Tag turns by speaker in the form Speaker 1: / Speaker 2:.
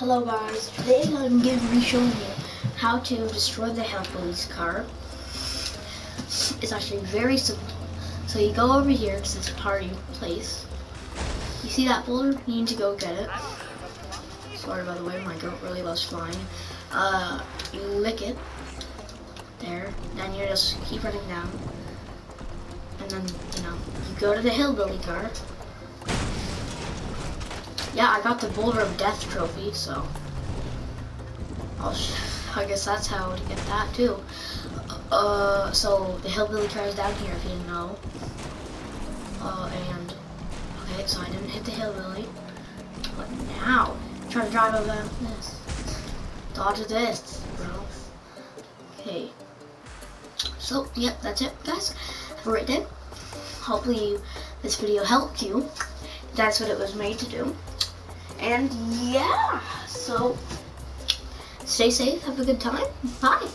Speaker 1: Hello guys, today I'm going to be showing you how to destroy the Hillbillies car. It's actually very simple. So you go over here to this party place. You see that boulder? You need to go get it. Sorry by the way, my goat really loves flying. Uh, you lick it. There. Then you just keep running down. And then, you know, you go to the hillbilly car. Yeah, I got the Boulder of Death trophy, so I guess that's how to get that too. Uh, so the hillbilly car is down here if you didn't know. Uh, and okay, so I didn't hit the hillbilly. But now, I'm trying to drive over this. Dodge this, bro. Okay. So, yep, that's it, guys. Have a great day. Hopefully, this video helped you. That's what it was made to do. And yeah, so stay safe, have a good time. Bye.